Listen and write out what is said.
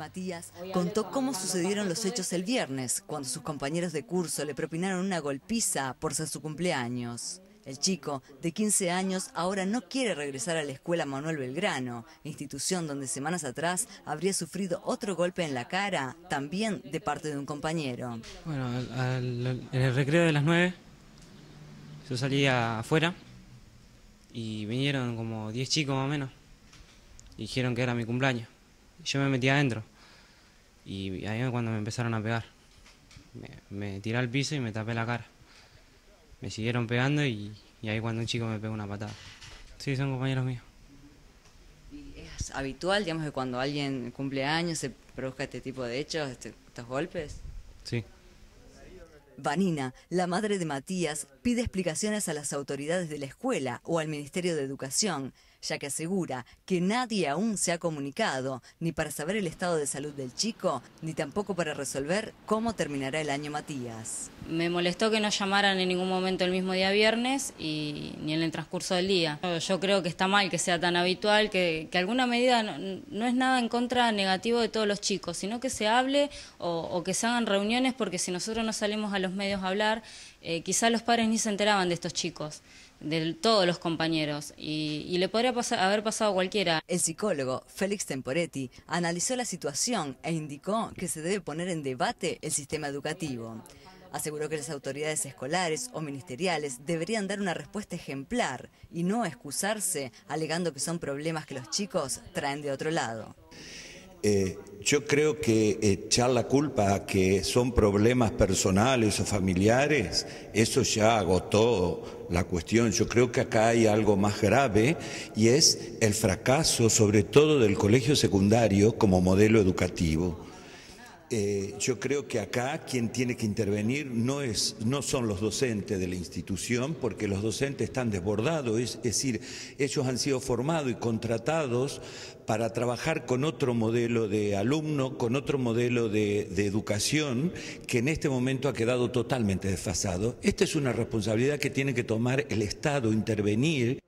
Matías contó cómo sucedieron los hechos el viernes, cuando sus compañeros de curso le propinaron una golpiza por ser su cumpleaños. El chico, de 15 años, ahora no quiere regresar a la escuela Manuel Belgrano, institución donde semanas atrás habría sufrido otro golpe en la cara, también de parte de un compañero. Bueno, en el recreo de las 9 yo salía afuera y vinieron como 10 chicos más o menos. Y dijeron que era mi cumpleaños. Yo me metí adentro. Y ahí es cuando me empezaron a pegar. Me, tiré al piso y me tapé la cara. Me siguieron pegando y, ahí cuando un chico me pegó una patada. Sí, son compañeros míos. ¿Y ¿Es habitual, digamos, que cuando alguien cumple años se produzca este tipo de hechos, este, estos golpes? Sí. Vanina, la madre de Matías, pide explicaciones a las autoridades de la escuela o al Ministerio de Educación, ya que asegura que nadie aún se ha comunicado, ni para saber el estado de salud del chico, ni tampoco para resolver cómo terminará el año Matías. Me molestó que no llamaran en ningún momento el mismo día viernes y ni en el transcurso del día. Yo creo que está mal que sea tan habitual, que, alguna medida no, es nada en contra negativo de todos los chicos, sino que se hable o, que se hagan reuniones, porque si nosotros no salimos a los medios a hablar, eh, quizás los padres ni se enteraban de estos chicos de todos los compañeros y, le podría haber pasado a cualquiera. El psicólogo Félix Temporetti analizó la situación e indicó que se debe poner en debate el sistema educativo. Aseguró que las autoridades escolares o ministeriales deberían dar una respuesta ejemplar y no excusarse alegando que son problemas que los chicos traen de otro lado. Eh, yo creo que echar la culpa a que son problemas personales o familiares, eso ya agotó la cuestión. Yo creo que acá hay algo más grave y es el fracaso, sobre todo del colegio secundario como modelo educativo. Eh, yo creo que acá quien tiene que intervenir no, es, no son los docentes de la institución, porque los docentes están desbordados, es, decir, ellos han sido formados y contratados para trabajar con otro modelo de alumno, con otro modelo de, de educación que en este momento ha quedado totalmente desfasado. Esta es una responsabilidad que tiene que tomar el Estado, intervenir.